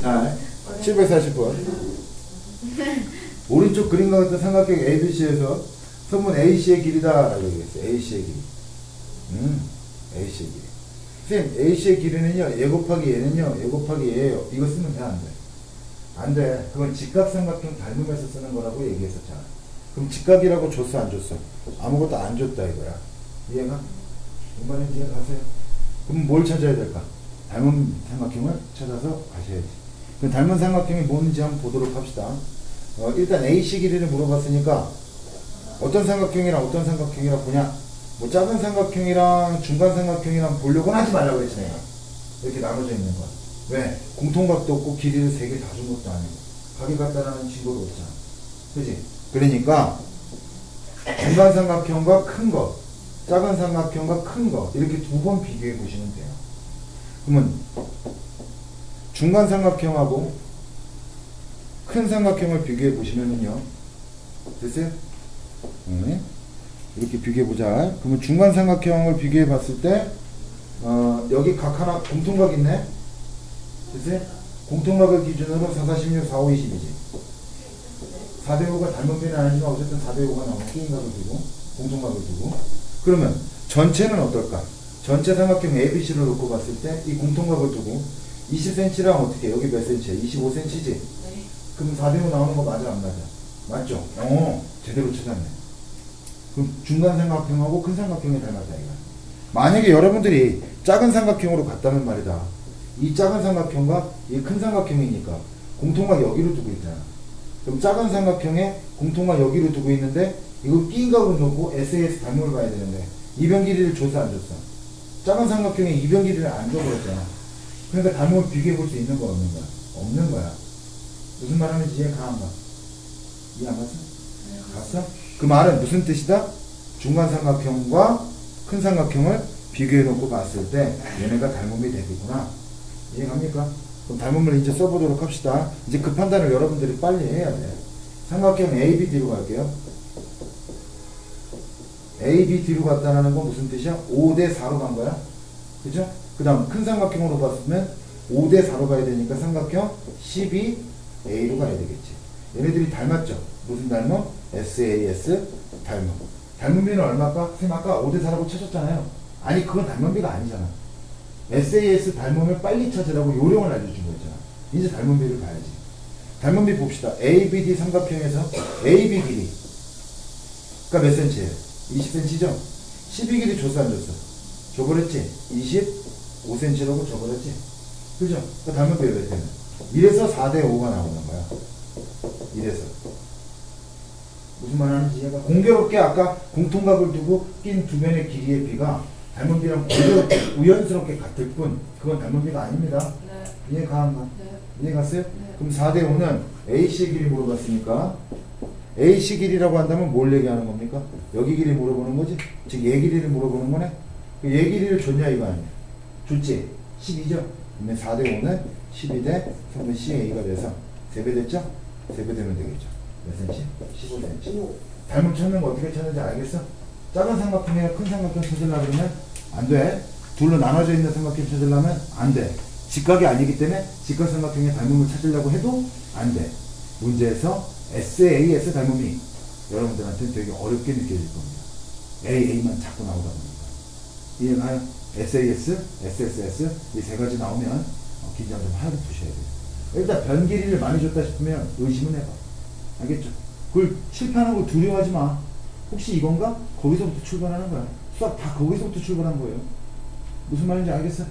자, 740번. 오른쪽 그림과 같은 삼각형 ABC에서 선분 AC의 길이다 라고 얘기했어요. AC의 길이. 음, AC의 길이. 선생님, AC의 길이는요, 얘 곱하기 얘는요, 얘 곱하기 얘예요. 이거 쓰면 돼, 안 돼? 안 돼. 그건 직각삼각형 닮으면서 쓰는 거라고 얘기했었잖아. 그럼 직각이라고 줬어, 안 줬어? 아무것도 안 줬다 이거야. 이해가? 이번엔 이해 가세요. 그럼 뭘 찾아야 될까? 닮은 삼각형을 찾아서 가셔야지. 그럼 닮은 삼각형이 뭔지 한번 보도록 합시다. 어, 일단 AC 길이를 물어봤으니까 어떤 삼각형이랑 어떤 삼각형이랑 보냐? 뭐 작은 삼각형이랑 중간 삼각형이랑 보려고는 하지 말라고 그랬지 내가. 이렇게 나눠져 있는 거야. 왜? 공통각도 없고 길이를 세 개 다 준 것도 아니고 각이 같다라는 증거도 없잖아. 그지? 그러니까 중간 삼각형과 큰 거, 작은 삼각형과 큰 거 이렇게 두 번 비교해 보시면 돼요. 그러면 중간 삼각형하고 큰 삼각형을 비교해 보시면은요. 됐어요? 네. 이렇게 비교해 보자. 그러면 중간 삼각형을 비교해 봤을 때 어, 여기 각 하나 공통각 있네. 됐어요? 공통각을 기준으로 4, 4, 16, 4, 5, 20이지. 4대 5가 닮은 변이 아니지만 어쨌든 4대 5가 나오면 끼인각을 두고 공통각을 두고 그러면 전체는 어떨까? 전체 삼각형 ABC를 놓고 봤을 때 이 공통각을 두고 20cm랑 어떻게 여기 몇 cm야? 25cm지? 네. 그럼 4대5 나오는 거 맞아 안 맞아? 맞죠? 어 제대로 찾았네 그럼 중간 삼각형하고 큰 삼각형이 닮았다 이거 만약에 여러분들이 작은 삼각형으로 갔다면 말이다 이 작은 삼각형과 이 큰 삼각형이니까 공통각 여기로 두고 있잖아 그럼 작은 삼각형에 공통각 여기로 두고 있는데 이거 끼인각으로 놓고 SAS 닮음을 봐야 되는데 이변 길이를 줘서 안 줬어 작은 삼각형에 이변 길이를 안 줘버렸잖아 그러니까 닮음을 비교해 볼 수 있는 거 없는 거야 없는 거야 무슨 말 하는지 이해 가안 가? 이해 안 갔어? 갔어? 그 말은 무슨 뜻이다? 중간 삼각형과 큰 삼각형을 비교해 놓고 봤을 때 얘네가 닮음이 되겠구나. 이해 갑니까? 그럼 닮음을 이제 써보도록 합시다. 이제 그 판단을 여러분들이 빨리 해야 돼. 삼각형 AB 뒤로 갈게요. AB 뒤로 갔다는 건 무슨 뜻이야? 5대 4로 간 거야. 그죠? 그 다음 큰 삼각형으로 봤으면 5대 4로 가야 되니까 삼각형 12A로 가야 되겠지. 얘네들이 닮았죠? 무슨 닮음? SAS 닮음. 닮음비는 얼마일까? 선생님 아까 5대 4라고 찾았잖아요. 아니 그건 닮음비가 아니잖아. SAS 닮음을 빨리 찾으라고 요령을 알려준 거잖아. 이제 닮음비를 봐야지. 닮음비 봅시다. ABD 삼각형에서 AB 길이. 그니까 몇 cm예요? 20cm죠? 12 길이 줬어 안 줬어? 줘버렸지? 25cm라고 줘버렸지? 그죠? 그 닮음비 몇 되면? 이래서 4대 5가 나오는 거야. 이래서. 무슨 말 하는지 이해가? 공교롭게 아까 공통각을 두고 낀 두 면의 길이의 비가 닮은 비랑 공교롭게 우연스럽게 같을 뿐 그건 닮은 비가 아닙니다. 네. 이해 가안 가? 네. 이해 갔어요? 네. 그럼 4대 5는 A씨 길이 물어봤으니까 A씨 길이라고 한다면 뭘 얘기하는 겁니까? 여기 길이 물어보는 거지? 즉 얘 길이를 물어보는 거네? 그얘 길이를 줬냐 이거 아니야? 줬지? 12죠? 그러면 4대 5는 12대 3분 CA가 돼서 3배 됐죠? 3배 되면 되겠죠. 몇 cm? 15cm. 닮음 찾는 거 어떻게 찾는지 알겠어? 작은 삼각형이나 큰 삼각형 찾으려고 그러면 안 돼. 둘로 나눠져 있는 삼각형 찾으려면 안 돼. 직각이 아니기 때문에 직각 삼각형의 닮음을 찾으려고 해도 안 돼. 문제에서 SAS 닮음이 여러분들한테 되게 어렵게 느껴질 겁니다. AA만 자꾸 나오다 보니까. 이해가요? SAS, SSS 이 세 가지 나오면 어, 긴장 좀 하나도 푸셔야 돼요. 일단 변 길이를 많이 줬다 싶으면 의심은 해봐. 알겠죠? 그걸 실패하는 걸 두려워하지 마. 혹시 이건가? 거기서부터 출발하는 거야. 수학 다 거기서부터 출발한 거예요. 무슨 말인지 알겠어?